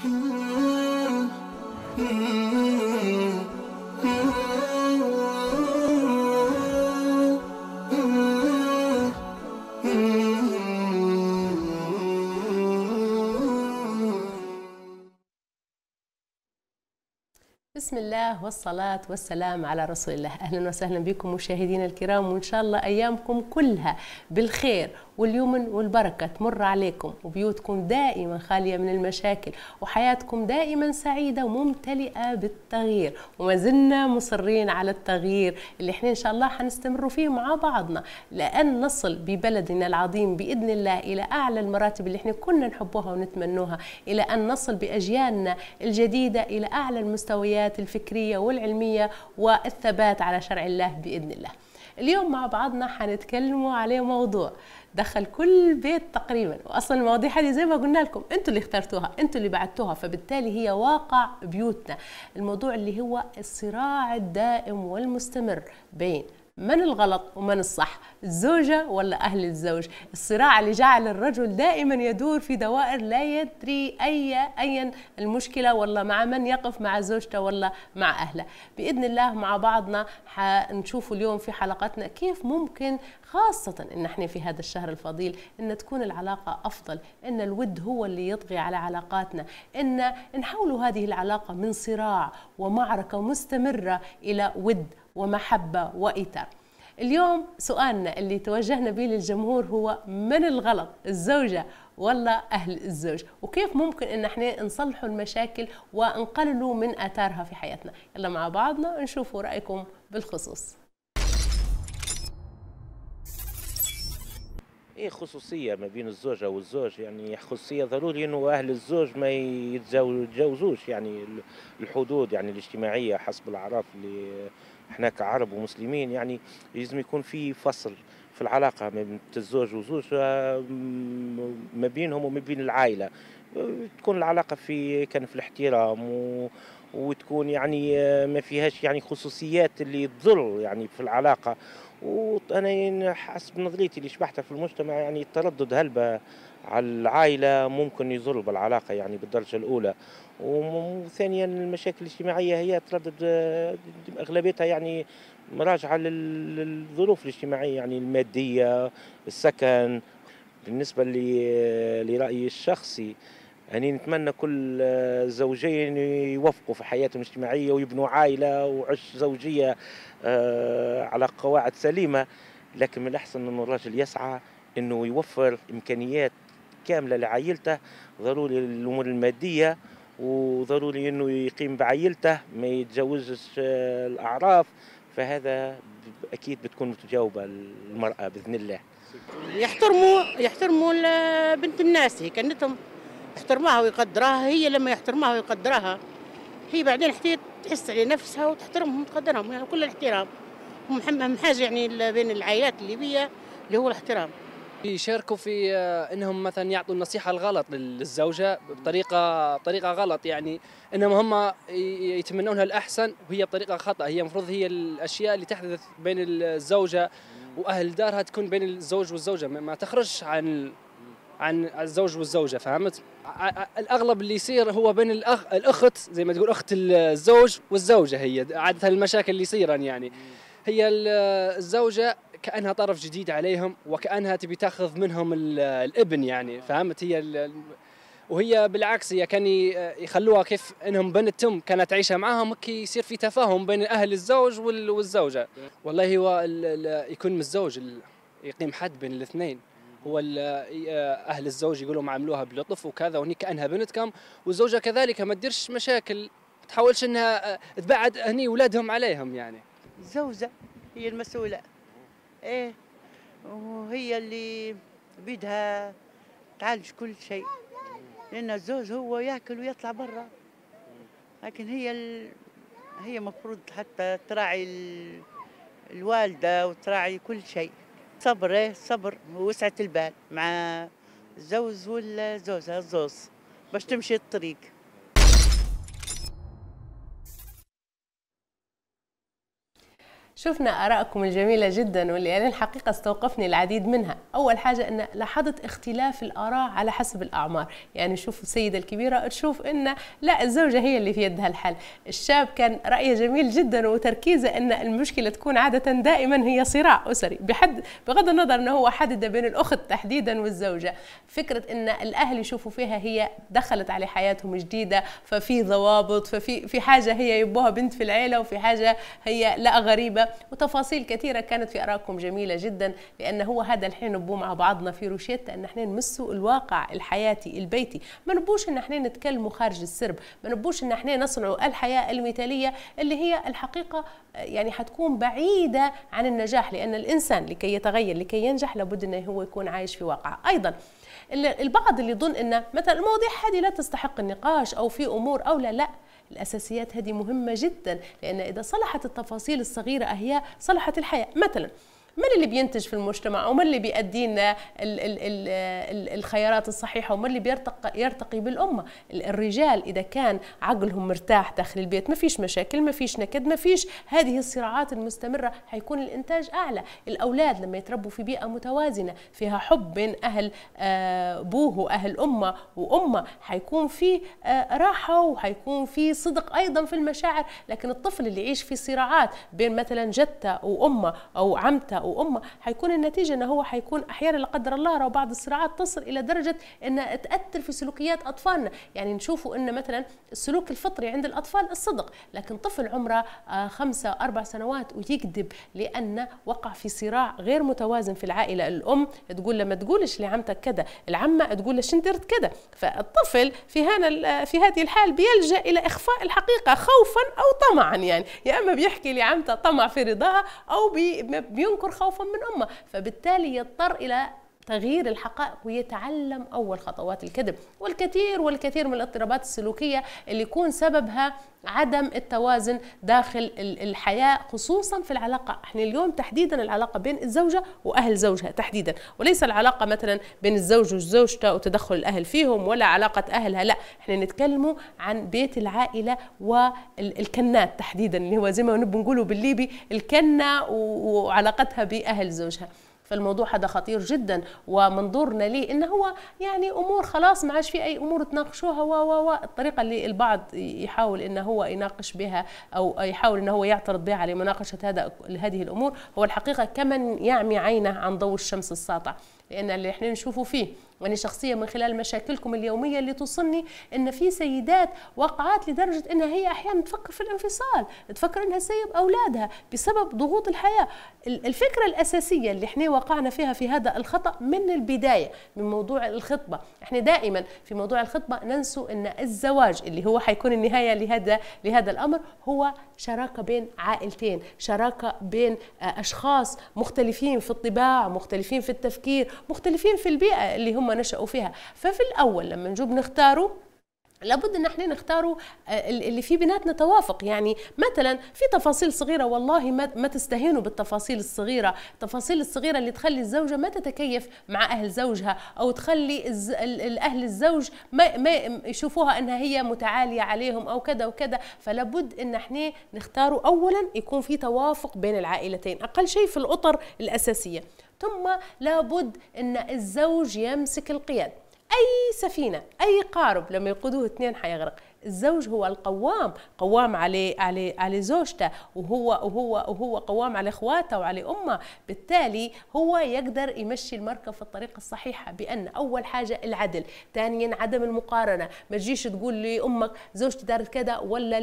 بسم الله والصلاة والسلام على رسول الله. أهلا وسهلا بكم مشاهدينا الكرام وإن شاء الله أيامكم كلها بالخير واليمن والبركة تمر عليكم وبيوتكم دائما خالية من المشاكل وحياتكم دائما سعيدة وممتلئة بالتغيير وما زلنا مصرين على التغيير اللي إحنا إن شاء الله حنستمر فيه مع بعضنا لأن نصل ببلدنا العظيم بإذن الله إلى أعلى المراتب اللي إحنا كنا نحبوها ونتمنوها إلى أن نصل بأجيالنا الجديدة إلى أعلى المستويات الفكرية والعلمية والثبات على شرع الله بإذن الله. اليوم مع بعضنا حنتكلموا على موضوع دخل كل بيت تقريبا. واصلا المواضيع هذه زي ما قلنا لكم أنتوا اللي اخترتوها أنتوا اللي بعتوها فبالتالي هي واقع بيوتنا. الموضوع اللي هو الصراع الدائم والمستمر بين من الغلط ومن الصح الزوجة ولا أهل الزوج؟ الصراع اللي جعل الرجل دائما يدور في دوائر لا يدري أي أي المشكلة ولا مع من يقف مع زوجته ولا مع أهله. بإذن الله مع بعضنا حنشوف اليوم في حلقتنا كيف ممكن خاصة إن إحنا في هذا الشهر الفضيل إن تكون العلاقة أفضل إن الود هو اللي يطغي على علاقاتنا إن نحول هذه العلاقة من صراع ومعركة مستمرة إلى ود. ومحبة وإيثار اليوم سؤالنا اللي توجهنا به للجمهور هو من الغلط الزوجة ولا أهل الزوج؟ وكيف ممكن إن إحنا نصلحوا المشاكل ونقللوا من آثارها في حياتنا؟ يلا مع بعضنا نشوفوا رأيكم بالخصوص. إيه خصوصية ما بين الزوجة والزوج؟ يعني خصوصية ضروري إنه أهل الزوج ما يتجاوزوش يعني الحدود يعني الاجتماعية حسب الأعراف اللي إحنا كعرب ومسلمين يعني لازم يكون في فصل في العلاقة ما بين الزوج وزوج ما بينهم وما بين العائلة. تكون العلاقة في كان في الاحترام و وتكون يعني ما فيهاش يعني خصوصيات اللي تضر يعني في العلاقة. وأنا حسب نظريتي اللي شبحتها في المجتمع يعني التردد هلبة على العائلة ممكن يضر بالعلاقة يعني بالدرجة الأولى. وثانيا المشاكل الاجتماعية هي تردد أغلبيتها يعني مراجعة للظروف الاجتماعية يعني المادية السكن. بالنسبة لرأيي الشخصي يعني نتمنى كل زوجين يوفقوا في حياتهم الاجتماعية ويبنوا عائلة وعش زوجية على قواعد سليمة. لكن من الأحسن أن الرجل يسعى أنه يوفر إمكانيات كاملة لعائلته ضروري الأمور المادية. وضروري أنه يقيم بعائلته ما يتجاوزش الأعراف. فهذا أكيد بتكون متجاوبة المرأة بإذن الله. يحترموا يحترموا بنت الناس هي كانتهم يحترموها ويقدرها هي لما يحترموها ويقدرها هي بعدين حتى تحس على نفسها وتحترمهم وتقدرهم يعني كل الاحترام. هم حاجة يعني بين العائلات الليبية اللي هو الاحترام. يشاركوا في إنهم مثلا يعطوا النصيحة الغلط للزوجة بطريقة بطريقه غلط. يعني إنهم هم يتمنونها الأحسن وهي بطريقة خطأ. هي المفروض هي الأشياء اللي تحدث بين الزوجة وأهل دارها تكون بين الزوج والزوجة. ما تخرجش عن عن الزوج والزوجة فهمت؟ الأغلب اللي يصير هو بين الأخ الأخت زي ما تقول أخت الزوج والزوجة هي. عادة المشاكل اللي يصيرا يعني. هي الزوجة كأنها طرف جديد عليهم وكأنها تبي تاخذ منهم الابن يعني فهمت؟ هي وهي بالعكس هي كان يخلوها كيف إنهم بنتهم كانت تعيشها معاهم كي يصير في تفاهم بين أهل الزوج والزوجة. والله هو يكون متزوج يقيم حد بين الاثنين. هو أهل الزوج يقولوا معاملوها بلطف وكذا وهني كأنها بنتكم والزوجة كذلك ما تديرش مشاكل ما تحاولش إنها تبعد هني اولادهم عليهم يعني. الزوجه هي المسؤولة. إيه. وهي اللي بيدها تعالج كل شيء. لأن الزوج هو يأكل ويطلع برا. لكن هي ال... هي مفروض حتى تراعي ال... الوالدة وتراعي كل شيء. صبر إيه صبر. ووسعة البال مع الزوج والزوجة الزوز باش تمشي الطريق. شفنا آرائكم الجميلة جدا واللي أنا الحقيقة استوقفني العديد منها. أول حاجة أن لاحظت اختلاف الآراء على حسب الأعمار. يعني شوف السيدة الكبيرة تشوف أن لا الزوجة هي اللي في يدها الحل. الشاب كان رأيه جميل جدا وتركيزه أن المشكلة تكون عادة دائما هي صراع أسري. بحد بغض النظر أنه هو حدد بين الأخت تحديدا والزوجة. فكرة أن الأهل يشوفوا فيها هي دخلت على حياتهم جديدة ففي ضوابط ففي في حاجة هي يبوها بنت في العيلة وفي حاجة هي لا غريبة. وتفاصيل كثيرة كانت في آرائكم جميلة جدا لأن هو هذا الحين نبو مع بعضنا في روشيتا أن إحنا نمسوا الواقع الحياتي البيتي. ما نبوش أن إحنا نتكلموا خارج السرب ما نبوش أن إحنا نصنعوا الحياة المثالية اللي هي الحقيقة يعني حتكون بعيدة عن النجاح لأن الإنسان لكي يتغير لكي ينجح لابد أنه هو يكون عايش في واقع أيضا البعض اللي يظن أن مثلا المواضيع هذه لا تستحق النقاش أو في أمور أو لا لا. الأساسيات هذه مهمة جدا لأن إذا صلحت التفاصيل الصغيرة أهي صلحت الحياة. مثلا من اللي بينتج في المجتمع ومن اللي بيأدي لنا الخيارات الصحيحة ومن اللي بيرتقي يرتقي بالأمة. الرجال إذا كان عقلهم مرتاح داخل البيت ما فيش مشاكل ما فيش نكد ما فيش هذه الصراعات المستمرة حيكون الإنتاج أعلى. الأولاد لما يتربوا في بيئة متوازنة فيها حب بين أهل أبوه وأهل أمه وأمه حيكون في راحة وحيكون في صدق أيضا في المشاعر. لكن الطفل اللي يعيش في صراعات بين مثلا جدته وأمه أو عمته وامه حيكون النتيجة إنه هو حيكون أحيانا لا قدر الله لو بعض الصراعات تصل إلى درجة انها تأثر في سلوكيات أطفالنا. يعني نشوفوا إن مثلا السلوك الفطري عند الأطفال الصدق لكن طفل عمره خمسة أربع سنوات ويكذب لأن وقع في صراع غير متوازن في العائلة. الأم تقول له ما تقولش لعمتك كذا العمة تقول له درت كذا. فالطفل في هنا في هذه الحال بيلجأ إلى إخفاء الحقيقة خوفا أو طمعا. يعني يا إما بيحكي لعمته طمع في رضاها أو بي خوفا من أمه. فبالتالي يضطر إلى تغيير الحقائق ويتعلم أول خطوات الكذب. والكثير والكثير من الاضطرابات السلوكية اللي يكون سببها عدم التوازن داخل الحياة خصوصا في العلاقة. إحنا اليوم تحديدا العلاقة بين الزوجة وأهل زوجها تحديدا. وليس العلاقة مثلا بين الزوج وزوجته وتدخل الأهل فيهم ولا علاقة أهلها لا. إحنا نتكلموا عن بيت العائلة والكنات تحديدا اللي هو زي ما نقولوا بالليبي الكنة وعلاقتها بأهل زوجها. فالموضوع هذا خطير جدا ومنظورنا ليه إنه هو يعني أمور خلاص ما عادش في أي أمور تناقشوها و و الطريقة اللي البعض يحاول إنه هو يناقش بها أو يحاول إنه هو يعترض بها على مناقشة هذا هذه الأمور. هو الحقيقة كمن يعمي عينه عن ضوء الشمس الساطع. لأن اللي إحنا نشوفه فيه وأنا شخصيا من خلال مشاكلكم اليومية اللي توصلني أن في سيدات وقعات لدرجة أنها هي أحيانا تفكر في الانفصال تفكر أنها تسيب أولادها بسبب ضغوط الحياة. الفكرة الأساسية اللي إحنا وقعنا فيها في هذا الخطأ من البداية من موضوع الخطبة. إحنا دائما في موضوع الخطبة ننسوا أن الزواج اللي هو حيكون النهاية لهذا لهذا الأمر هو شراكة بين عائلتين شراكة بين أشخاص مختلفين في الطباع مختلفين في التفكير مختلفين في البيئة اللي هم نشأوا فيها. ففي الأول لما نجوب نختاروا لابد ان إحنا نختاروا اللي فيه بيناتنا توافق. يعني مثلا في تفاصيل صغيرة والله ما تستهينوا بالتفاصيل الصغيرة. التفاصيل الصغيرة اللي تخلي الزوجة ما تتكيف مع أهل زوجها أو تخلي أهل الزوج ما, ما يشوفوها إنها هي متعالية عليهم أو كذا وكذا. فلابد إن إحنا نختاروا اولا يكون في توافق بين العائلتين أقل شيء في الأطر الأساسية. ثم لابد إن الزوج يمسك القياد أي سفينة أي قارب لما يقودوه اثنين حيغرق. الزوج هو القوام قوام على على على زوجته وهو وهو وهو قوام على إخواته وعلى أمه. بالتالي هو يقدر يمشي المركب في الطريقة الصحيحة بأن أول حاجة العدل ثانيا عدم المقارنة. ما تجيش تقول لي أمك زوجتي دارت كذا ولا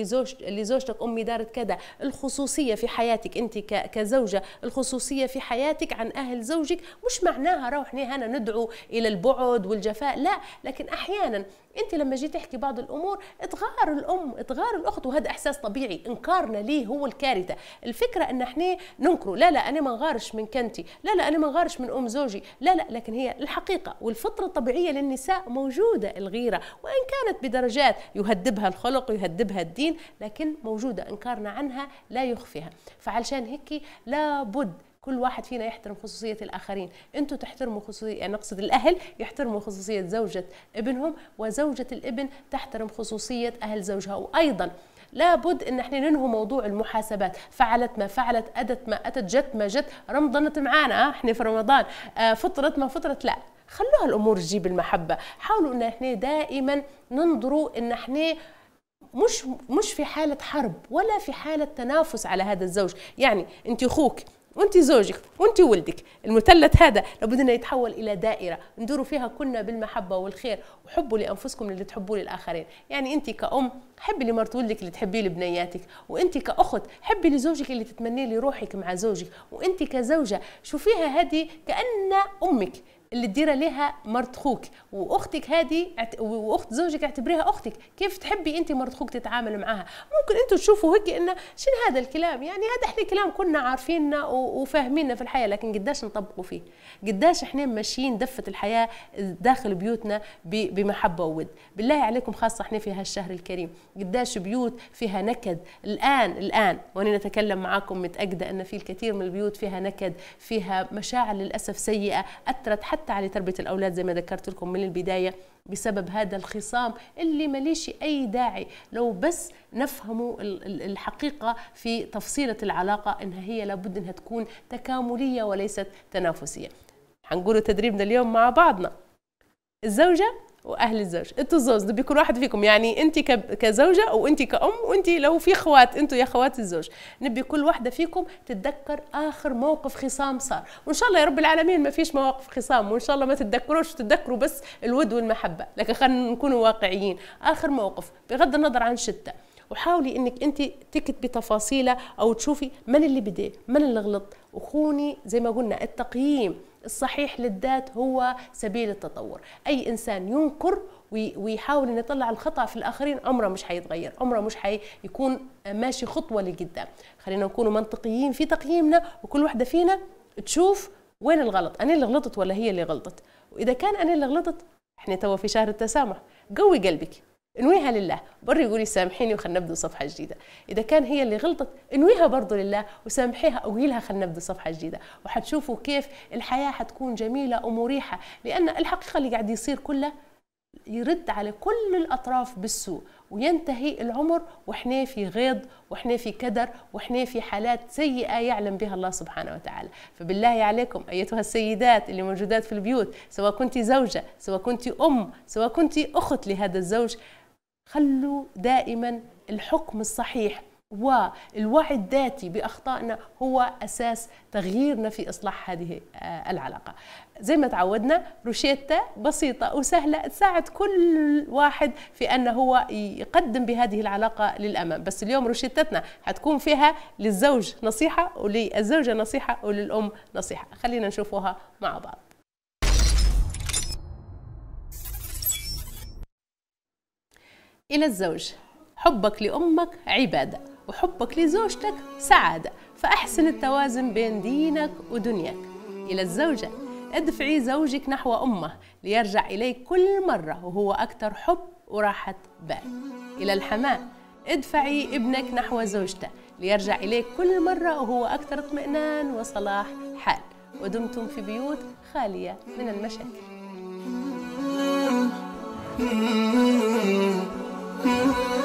لزوج لزوجتك أمي دارت كذا. الخصوصية في حياتك أنت كزوجة الخصوصية في حياتك عن أهل زوجك مش معناها روح هنا ندعو إلى البعد والجفاء لا. لكن أحيانا انت لما جيت تحكي بعض الأمور تغار الام تغار الاخت وهذا احساس طبيعي انكارنا ليه هو الكارثة. الفكرة ان إحنا ننكره لا لا أنا ما غارش من كنتي لا لا أنا ما غارش من ام زوجي لا لا لكن هي الحقيقة والفطرة الطبيعية للنساء موجودة الغيرة وإن كانت بدرجات يهذبها الخلق يهذبها الدين لكن موجودة انكارنا عنها لا يخفيها. فعلشان هيك لابد كل واحد فينا يحترم خصوصية الآخرين. أنتوا تحترموا خصوصية يعني نقصد الأهل يحترموا خصوصية زوجة ابنهم وزوجة الابن تحترم خصوصية أهل زوجها. وأيضا لابد إن إحنا ننهي موضوع المحاسبات. فعلت ما فعلت اتت ما أتت جت ما جت رمضنت معانا آه، إحنا في رمضان. آه، فطرت ما فطرت لا. خلوها الأمور تجيب المحبة. حاولوا إن إحنا دائما ننظروا إن إحنا مش مش في حالة حرب ولا في حالة تنافس على هذا الزوج. يعني انت أخوك وانت زوجك وانت ولدك. المثلث هذا لابد أنه يتحول إلى دائرة. ندوروا فيها كلنا بالمحبة والخير وحبوا لأنفسكم اللي تحبوا للآخرين. يعني انت كأم حبي لمرت ولدك اللي تحبيه لبنياتك. وانت كأخت حبي لزوجك اللي تتمنيه لروحك مع زوجك. وانت كزوجة شوفيها هذه كأن أمك. اللي تدير لها مرت خوك. وأختك هذه وأخت زوجك اعتبريها أختك. كيف تحبي أنت مرت خوك تتعامل معها ممكن أنتم تشوفوا هيك انه شنو هذا الكلام؟ يعني هذا إحنا كلام كنا عارفيننا وفاهميننا في الحياة لكن قداش نطبقوا فيه؟ قداش إحنا ماشيين دفة الحياة داخل بيوتنا بمحبة وود. بالله عليكم خاصة إحنا في هالشهر الكريم. قداش بيوت فيها نكد. الآن الآن وأنا نتكلم معاكم متأكدة إن في الكثير من البيوت فيها نكد فيها مشاعر للأسف سيئة أثرت حتى حتى على تربية الأولاد زي ما ذكرت لكم من البداية بسبب هذا الخصام اللي ماليش أي داعي. لو بس نفهموا الحقيقة في تفصيلة العلاقة إنها هي لابد إنها تكون تكاملية وليست تنافسية. حنقول تدريبنا اليوم مع بعضنا. الزوجة وأهل الزوج. أنتوا الزوج ده بكل واحد فيكم. يعني انت كزوجة وانت كأم وانت لو في أخوات أنتوا يا أخوات الزوج. نبي كل واحدة فيكم تتذكر آخر موقف خصام صار. وإن شاء الله يا رب العالمين ما فيش مواقف خصام وإن شاء الله ما تتذكروش تتذكروا بس الود والمحبة. لكن خلينا نكون واقعيين. آخر موقف بغض النظر عن شدة. وحاولي إنك أنت تكتبي تفاصيله أو تشوفي من اللي بدي من اللي غلط. وخوني زي ما قلنا التقييم الصحيح للذات هو سبيل التطور. أي إنسان ينكر ويحاول أن يطلع الخطأ في الآخرين عمره مش حيتغير عمره مش حيكون ماشي خطوة لقدام. خلينا نكون منطقيين في تقييمنا وكل واحدة فينا تشوف وين الغلط أنا اللي غلطت ولا هي اللي غلطت. وإذا كان أنا اللي غلطت إحنا توا في شهر التسامح. قوي قلبك. إنويها لله. بري قولي سامحيني وخلنا نبدأ صفحة جديدة. إذا كان هي اللي غلطت إنويها برضه لله وسامحيها قولي لها خلنا نبدأ صفحة جديدة. وحتشوفوا كيف الحياة حتكون جميلة ومريحة لأن الحقيقة اللي قاعد يصير كله يرد على كل الأطراف بالسوء وينتهي العمر وإحنا في غيظ وإحنا في كدر وإحنا في حالات سيئة يعلم بها الله سبحانه وتعالى. فبالله عليكم أيتها السيدات اللي موجودات في البيوت سواء كنت زوجة سواء كنت أم سواء كنت أخت لهذا الزوج خلوا دائما الحكم الصحيح والوعي الذاتي بأخطائنا هو أساس تغييرنا في إصلاح هذه آه، العلاقة. زي ما تعودنا روشيتا بسيطة وسهلة تساعد كل واحد في أنه هو يقدم بهذه العلاقة للأمام، بس اليوم روشيتتنا حتكون فيها للزوج نصيحة وللزوجة نصيحة وللأم نصيحة، خلينا نشوفوها مع بعض. إلى الزوج. حبك لأمك عبادة وحبك لزوجتك سعادة فأحسن التوازن بين دينك ودنياك. إلى الزوجة ادفعي زوجك نحو أمه ليرجع إليك كل مرة وهو أكثر حب وراحة بال. إلى الحماة ادفعي ابنك نحو زوجته ليرجع إليك كل مرة وهو أكثر اطمئنان وصلاح حال. ودمتم في بيوت خالية من المشاكل. Thank you.